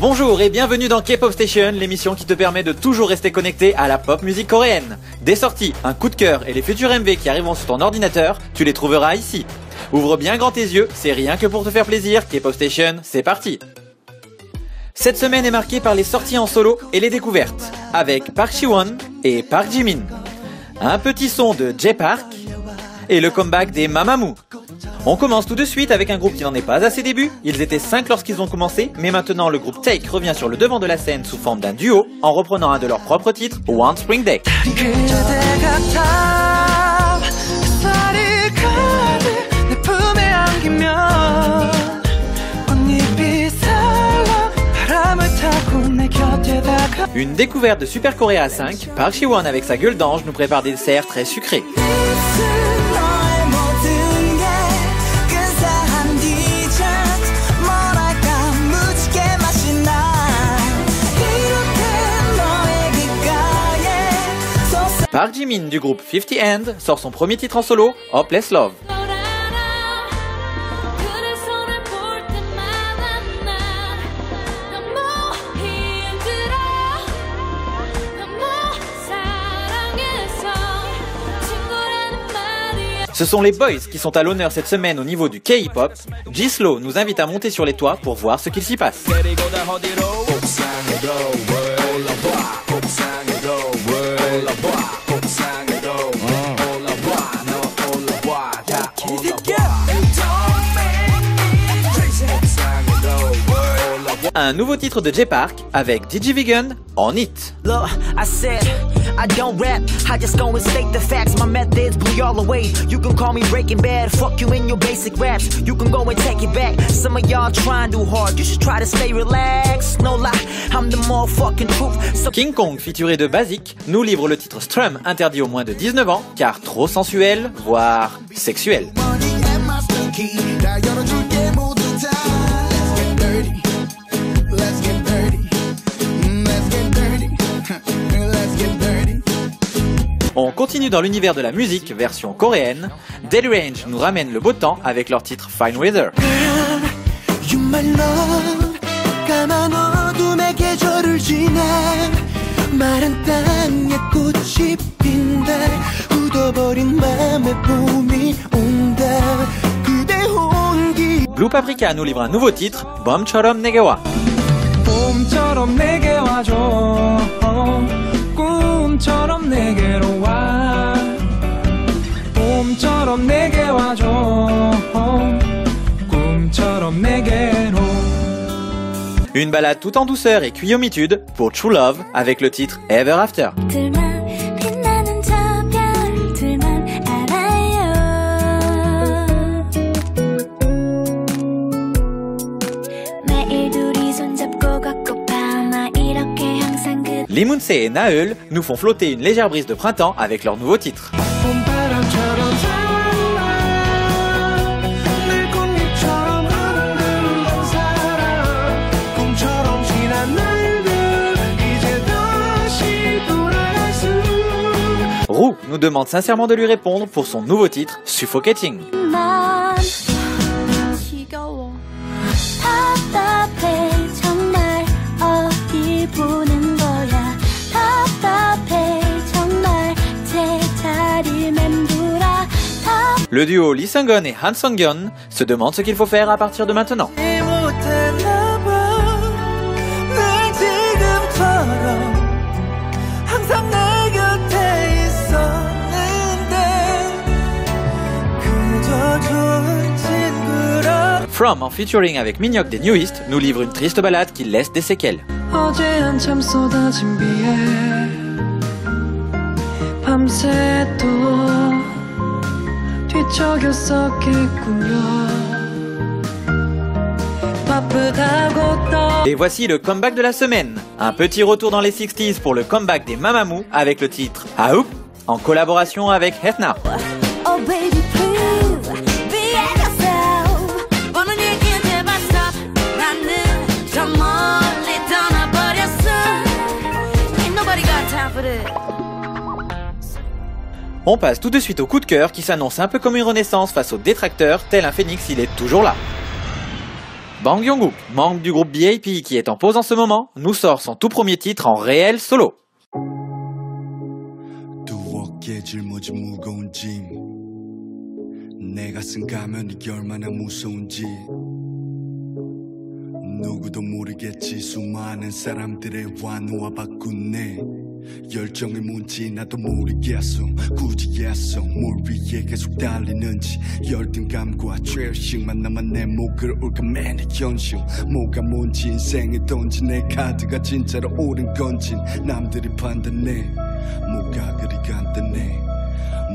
Bonjour et bienvenue dans K-Pop Station, l'émission qui te permet de toujours rester connecté à la pop musique coréenne. Des sorties, un coup de cœur et les futurs MV qui arriveront sur ton ordinateur, tu les trouveras ici. Ouvre bien grand tes yeux, c'est rien que pour te faire plaisir, K-Pop Station, c'est parti Cette semaine est marquée par les sorties en solo et les découvertes, avec Park Ji-won et Park Ji-min. Un petit son de J-Park et le comeback des Mamamoo. On commence tout de suite avec un groupe qui n'en est pas à ses débuts. Ils étaient 5 lorsqu'ils ont commencé, mais maintenant le groupe Take revient sur le devant de la scène sous forme d'un duo en reprenant un de leurs propres titres, One Spring Day. Une découverte de Super Korea 5, Park Ji-won avec sa gueule d'ange nous prépare des desserts très sucrés. Park Jimin du groupe 50 Hand sort son premier titre en solo, Hopeless Love. Ce sont les boys qui sont à l'honneur cette semaine au niveau du K-pop. G-Slow nous invite à monter sur les toits pour voir ce qu'il s'y passe. Un nouveau titre de J-Park avec DJ Vegan en It. I don't rap, I just go and state the facts. My methods blew y'all away. You can call me Breaking Bad, fuck you in your basic raps. You can go and take it back. Some of y'all trying too hard, you should try to stay relaxed. No lie, I'm the more fucking truth. So King Kong, featuré de Basic, nous livre le titre Strum, interdit aux moins de 19 ans, car trop sensuel, voire sexuel. Continue dans l'univers de la musique, version coréenne. Daily Range nous ramène le beau temps avec leur titre Fine Weather. Blue Paprika nous livre un nouveau titre, Bomb 처럼 내게 와. Une balade tout en douceur et cuillomitude pour True Love avec le titre Ever After. Lee et Naeul nous font flotter une légère brise de printemps avec leur nouveau titre. Roux nous demande sincèrement de lui répondre pour son nouveau titre, Suffocating. Le duo Lee Sung-gun et Han Sung-yeon se demande ce qu'il faut faire à partir de maintenant. From en featuring avec Minhyuk des Newest nous livre une triste balade qui laisse des séquelles. Et voici le comeback de la semaine. Un petit retour dans les 60s pour le comeback des Mamamoo avec le titre Aoup en collaboration avec Hetna. On passe tout de suite au coup de cœur qui s'annonce un peu comme une renaissance face aux détracteurs, tel un phénix il est toujours là. Bang Yongguk, membre du groupe BIP qui est en pause en ce moment, nous sort son tout premier titre en réel solo. 열정이 뭔지 나도 모르겠어 굳이 했어 뭘 위해 계속 달리는지 열등감과 죄의식만 남아 내 목을 울까매는 현실 뭐가 뭔지 인생에 던진 내 카드가 진짜로 옳은 건지 남들이 판단해. 뭐가 그리 간단해.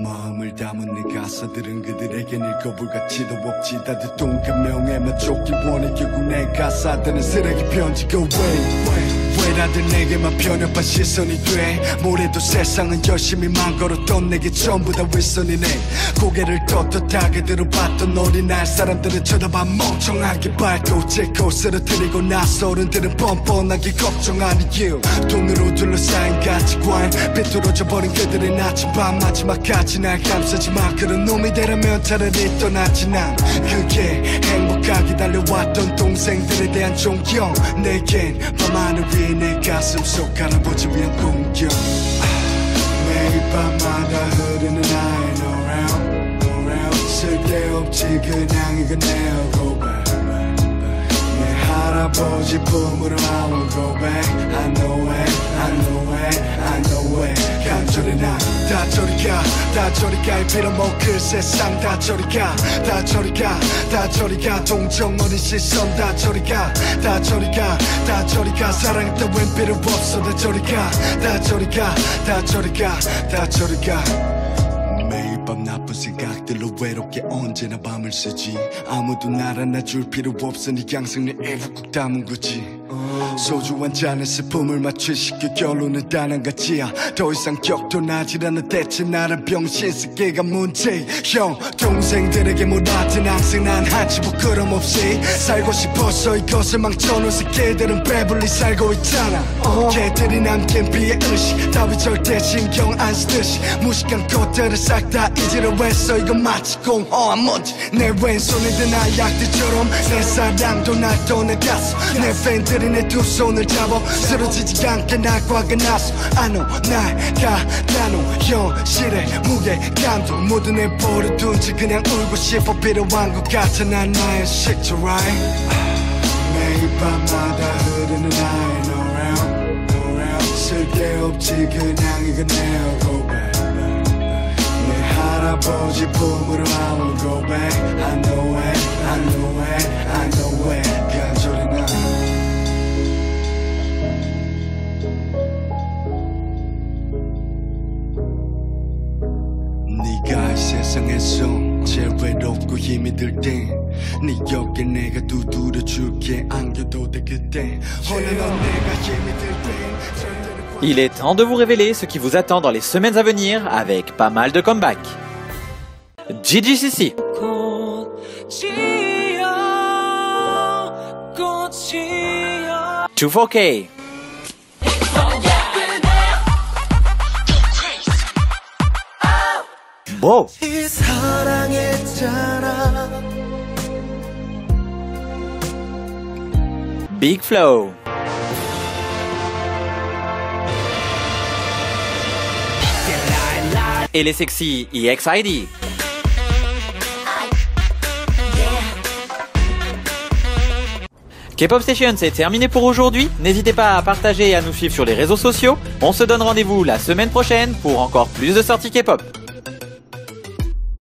마음을 담은 내 가사들은 그들에겐 읽어볼 가치도 없지. 다들 동감명에만 쫓기 원해 결국 내 가사들은 쓰레기 편지가 왜 왜 다들 내게만 편협한 시선이 돼? 모래도 세상은 열심히 망걸었던 내게 전부 다 윗선이네. 고개를 떳떳하게 들어봤던 어린날 사람들은 쳐다봐 멍청하게 밟고 제코 쓰러뜨리고 나서 어른들은 뻔뻔하게 걱정하는 이유 돈으로 둘러싸인 가치관 비뚤어져 버린 그들의 나침반 마지막까지 날 감싸지마. 그런 놈이 되라면 차라리 떠나지 난. 그게 행복하게 달려왔던 동생들에 대한 존경. 내겐 밤하늘 위 에내 가슴 속 갈아보지 위한 공격. 매일 밤마다 흐르는 나의 노래 노래 쓸데없지 그냥 이건 내 고백 내 할아버지 품으로 I will go back 다 저리 가 다 저리 가 이 빌어먹을 세상 다 저리 가 다 저리 가 다 저리 가 동정 어린 시선 다 저리 가 다 저리 가 다 저리 가 사랑했던 웬 필요 없어 다 저리 가 다 저리 가 다 저리 가 다 저리 가 매일 밤 나쁜 생각들로 외롭게 언제나 밤을 새지. 아무도 날 안아줄 필요 없으니 양승 내꾹 담은 거지 소주 한 잔에 스품을 맞추시켜 결론은 단 한 가지야. 더 이상 격도 나질 않아 대체 나를 병신새끼가 문제. 형 동생들에게 뭐라든 항상 난 하지 부끄럼 없이 살고 싶어서 이것을 망쳐놓은 새끼들은 배불리 살고 있잖아. 걔들이 남긴 비의 의식 따위 절대 신경 안 쓰듯이 무식한 것들을 싹 다 잊으려 했어. 이건 마치 공허한 먼지. 내 왼손에 든 아약들처럼 내 사랑도 날 떠나갔어. 내 팬들이 내두 손을 잡아. 쓰러지지 않게 날 과가 나서. 아노 날 가다노 현실의 무게감도 모두 내버려둔 채 그냥 울고 싶어. 필요한 것 같아. 난 나의 식초 right? 매일 밤마다 흐르는 나의 노래 노래 쓸데없지 그냥 내 고백 내 할아버지 품으로 I will go back. I know it. I know it. I know it. 간절히 Il est temps de vous révéler ce qui vous attend dans les semaines à venir avec pas mal de comebacks. GGCC. To 4K. Big Flow. Et les sexy EXID. K-Pop Station, c'est terminé pour aujourd'hui. N'hésitez pas à partager et à nous suivre sur les réseaux sociaux. On se donne rendez-vous la semaine prochaine pour encore plus de sorties K-Pop.